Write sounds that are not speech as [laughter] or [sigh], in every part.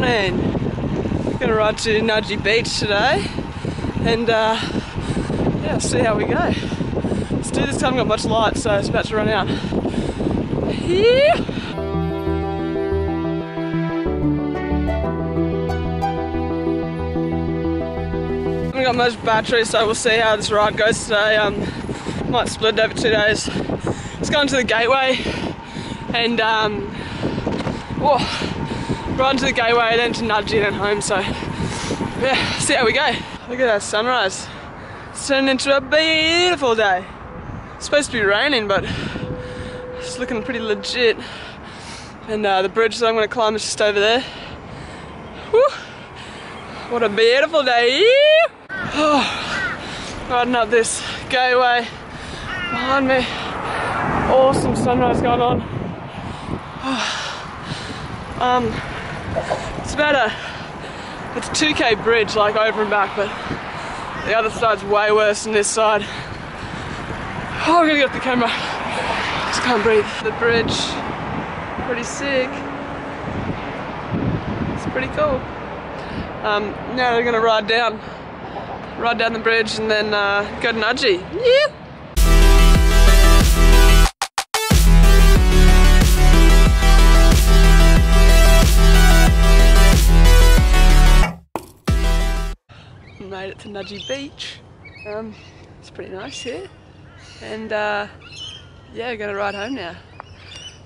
morning. Gonna ride to Nudgee Beach today and uh, yeah, see how we go. Let's do this, haven't got much light so it's about to run out. Yeah. got much battery so we'll see how this ride goes today. Um, might split it over two days. It's going to the gateway and um, whoa, right to the gateway, then to Nudgee, then home. So yeah, see how we go. Look at that sunrise. It's turned into a beautiful day. It's supposed to be raining, but it's looking pretty legit. And uh, the bridge that I'm going to climb is just over there. Woo. What a beautiful day. Oh, riding up this gateway behind me. Awesome sunrise going on. Um, it's about a, it's a 2k bridge, like over and back, but the other side's way worse than this side. Oh, I'm gonna get the camera. Just can't breathe. The bridge, pretty sick. It's pretty cool. Um, now we're gonna ride down, ride down the bridge and then uh, go to Nudgee. Yeah. [laughs] made it to Nudgee Beach. Um, it's pretty nice here. And uh, yeah, gonna ride home now.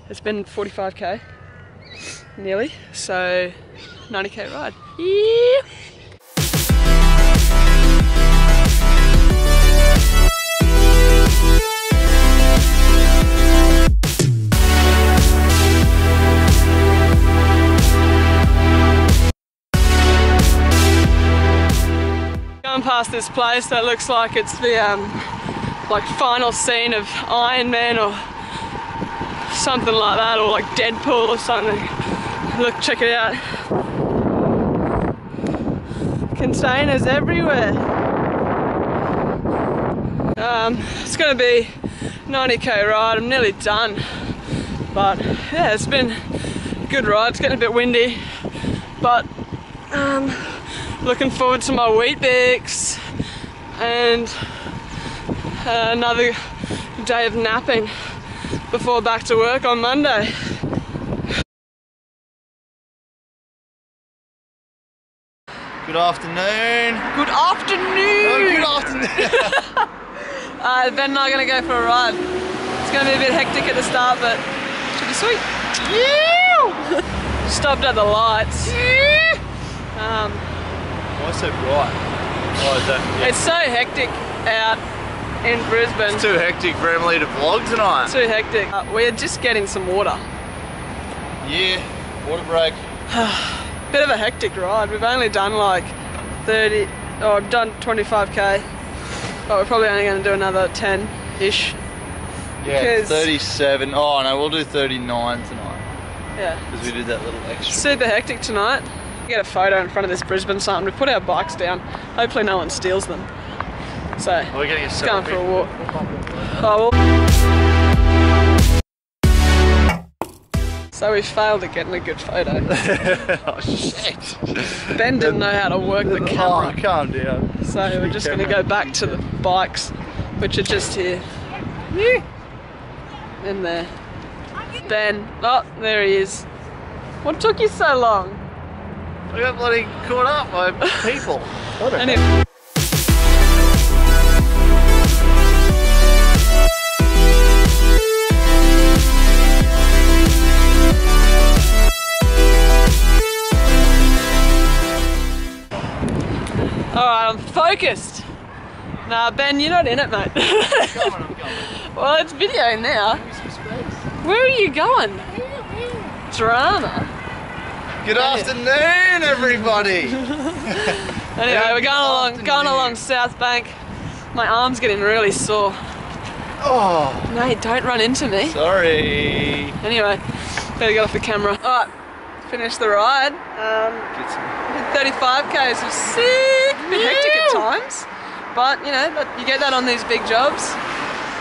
It's been 45k, nearly, so 90k ride. Yeah. Past this place that looks like it's the um, like final scene of Iron Man or something like that, or like Deadpool or something. Look, check it out. Containers everywhere. Um, it's gonna be 90k ride. I'm nearly done, but yeah, it's been a good ride. It's getting a bit windy, but um, looking forward to my Weet-Bix and uh, another day of napping before back to work on Monday. Good afternoon. Good afternoon! Oh, good afternoon. [laughs] [laughs] Uh, ben and I are gonna go for a ride. It's gonna be a bit hectic at the start, but should be sweet. Yeah! [laughs] Stopped at the lights. Um, Why so bright? Oh, is that? Yeah. it's so hectic out in Brisbane. It's too hectic for Emily to vlog tonight. Too hectic. Uh, we're just getting some water. Yeah, water break. [sighs] Bit of a hectic ride. We've only done like 30, or I've done 25k, but we're probably only going to do another 10-ish. Yeah, 37. Oh no, we'll do 39 tonight Yeah. because we did that little extra. Super hectic tonight. Get a photo in front of this Brisbane sign. We put our bikes down. Hopefully no one steals them. So, We're getting a going for a walk. Oh, well. So we failed at getting a good photo. [laughs] oh shit. Ben didn't know how to work the camera. Oh, camera. calm down. So we're just going to go back to the bikes, which are just here. In there. Ben. Oh, there he is. What took you so long? I got bloody caught up by people. Anyway. Alright, I'm focused. Nah, Ben, you're not in it, mate. Coming, I'm coming. [laughs] well, it's video now. Where are you going? Drama. Good afternoon, everybody. [laughs] Anyway, we're going along, afternoon. going along South Bank. My arm's getting really sore. Oh, Mate, don't run into me. sorry. Anyway, better get off the camera. Alright, finish the ride. Um, Get some. did 35k, so sick. Bit hectic at times. But, you know, that- you get that on these big jobs.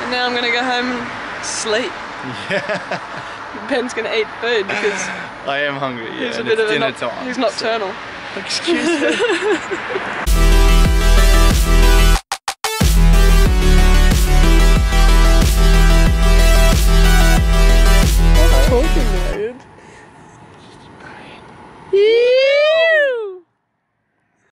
And now I'm gonna go home and sleep. [laughs] [laughs] Ben's gonna eat food because [laughs] I am hungry. Yeah, he's a and bit it's of a dinner time. he's so- nocturnal. Excuse me. [laughs]